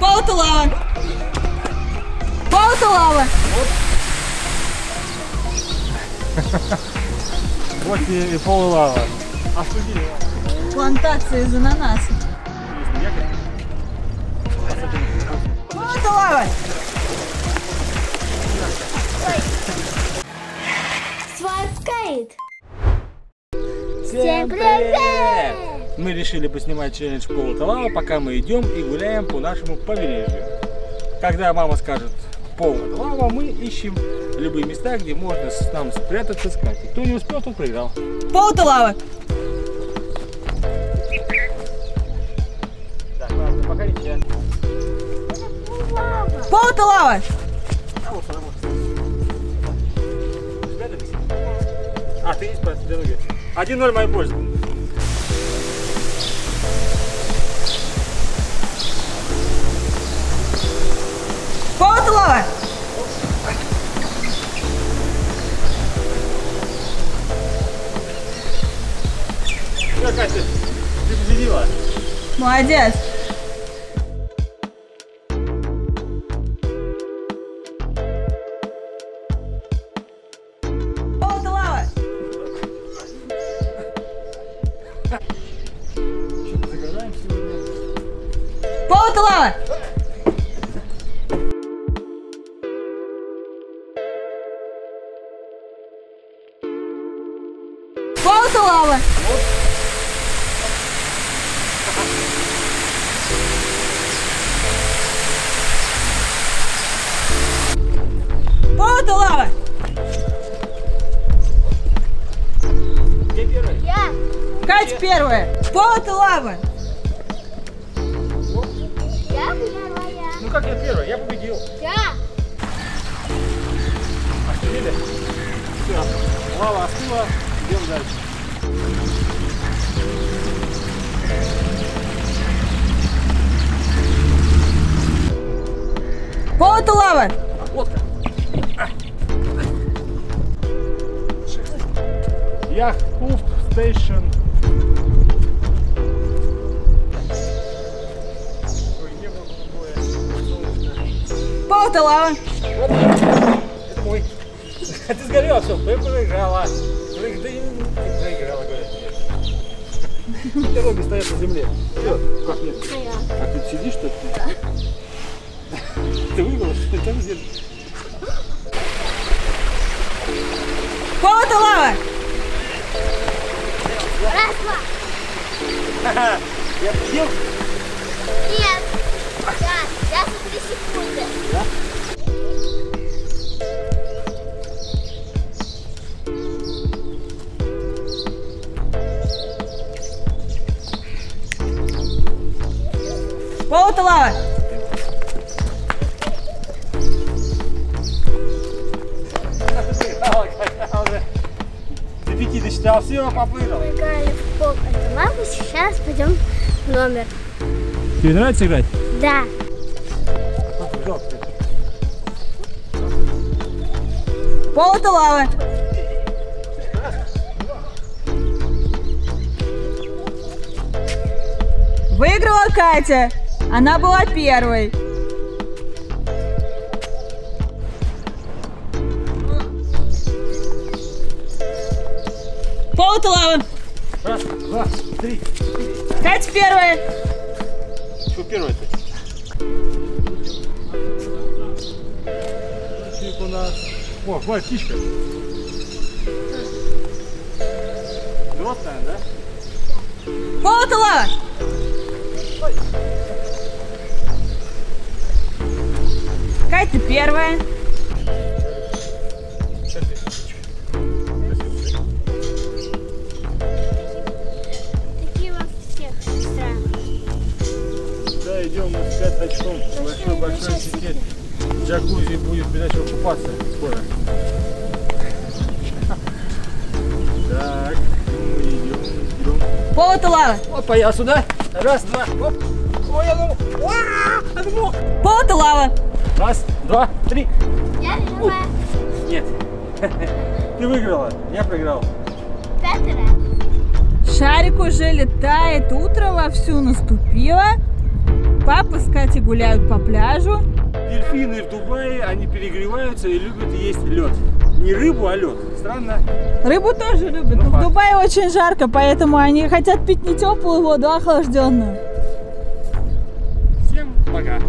Лава. Пол это лава. Вот и, и пол лава. Остудили. Плантация из ананаса. Это лава. Сваркает. Всем привет! Мы решили поснимать челлендж Пол это лава, пока мы идем и гуляем по нашему побережью. Когда мама скажет Пол это лава, мы ищем любые места, где можно с- нам спрятаться, сказать. И Кто не успел, тот проиграл. Пол это лава. Так, ладно. А? А, ты есть по дороге. 1-0 моя польза. Все, Катя, ты победила. Молодец. Пол это лава. Это лава. Где первый? Я. Катя первая. Пол это лава. Я первая. Ну как я первый? Я победил. Я. Остыли? Все. Лава остыла. Идем дальше. Пол это лава. Лодка. Солнышко. Пол это лава. Оп, это мой. Ты сгорела, все, ты проиграла. Проиг- Ты ты проиграла, говорят. Дороги стоят на земле. Все, как нет? А ты сидишь, что ли? Ты выиграла, что ли? Там где? Я победил? Нет. Да, я за три секунды. Пол это пол. Это лава. Сейчас пойдем в номер. Тебе нравится играть? Да. Пол это лава. Выиграла Катя. Она была первой. Пол это лава. Раз, два, три. Катя первая. Что первое-то? Птичка у нас. О, смотри, птичка. Взрослая, да? Пол это лава. Катя первая. Идем мы с пятачком. Большой большой сеть. Джакузи будет передача купаться скоро. Так, мы идем, идем. Это лава. Опа, я сюда. Раз, два. Оп. Ой, я ну. Пол это лава. Раз, два, три. Я первая. Нет. Ты выиграла, я проиграл. Пятый раз. Шарик уже летает, утро вовсю наступило папа с Катей гуляют по пляжу. Дельфины в Дубае, они перегреваются и любят есть лед. Не рыбу, а лед. Странно. Рыбу тоже любят. Но в Дубае очень жарко, поэтому они хотят пить не теплую воду, а охлажденную. Всем пока.